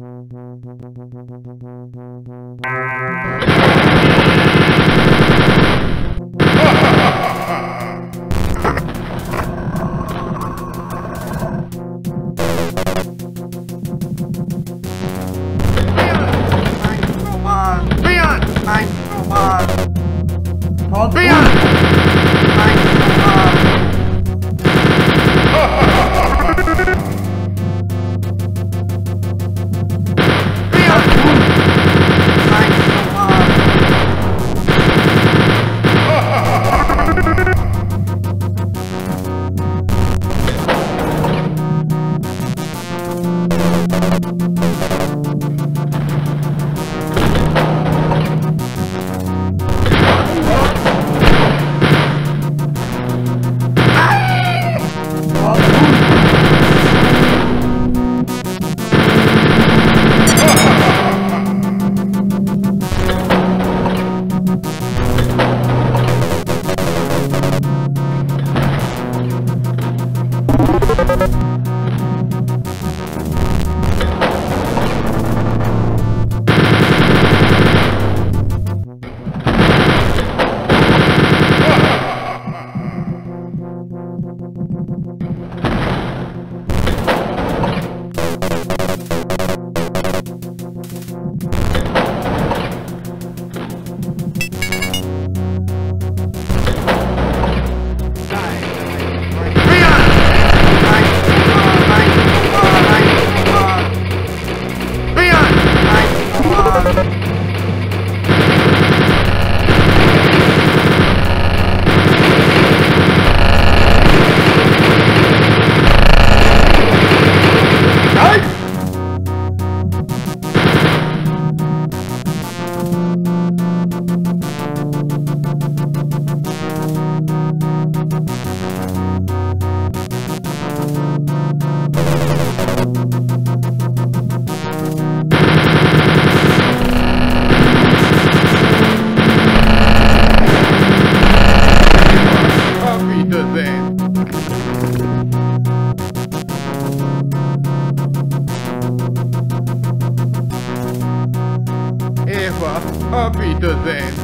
Leon! Nein, nochmal. Pause. Leon! Nein, nochmal. Leon! Nein, nochmal. Leon! Nein, nochmal. Nein, nochmal. Nein, nochmal. Leon! Nein, nochmal. Nein! Auf Wiedersehen. Eva, auf Wiedersehen.